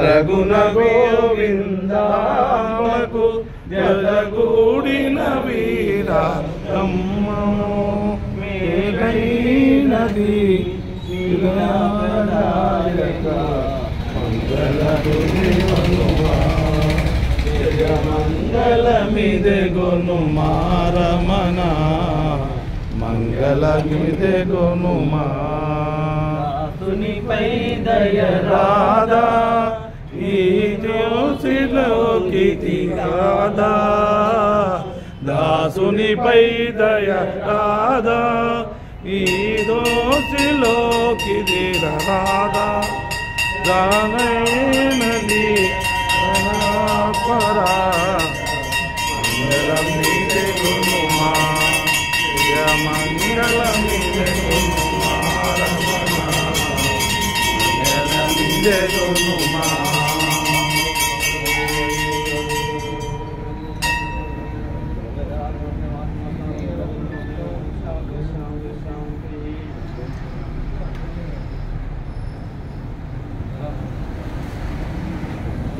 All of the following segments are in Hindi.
రఘున గోవిందకు జలగూడిన వీరా మేఘైనది శ్రీరాయక మంగళ మిదెగొను మారమణ మంగళ మిదెగొను మా. సునిపై దయ రాధా. ఈ జోసిలోకి రాధా దాసునిపై దయ రాధా ఈ దోసిలోకి రాధా దానైనది పరా మంగళం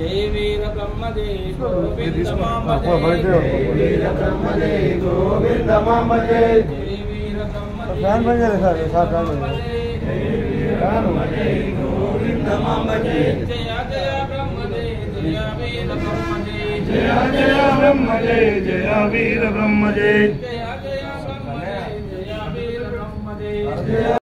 देवेन ब्रह्मदे गोविन्दमाम्बजे फ़ैन बन जाए सर साहब फ़ैन जया जया ब्रह्मदे जया वीर ब्रह्म जया जया ब्रह्मदे जया वीर ब्रह्म जया जया जया वीर ब्रह्मदे